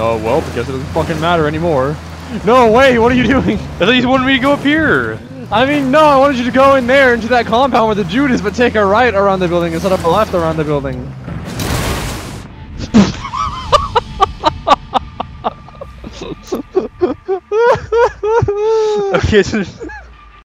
Oh, well, I guess it doesn't fucking matter anymore. No, way! what are you doing? I thought you wanted me to go up here. I mean, no, I wanted you to go in there into that compound where the Jude is, but take a right around the building instead of a left around the building. Okay, so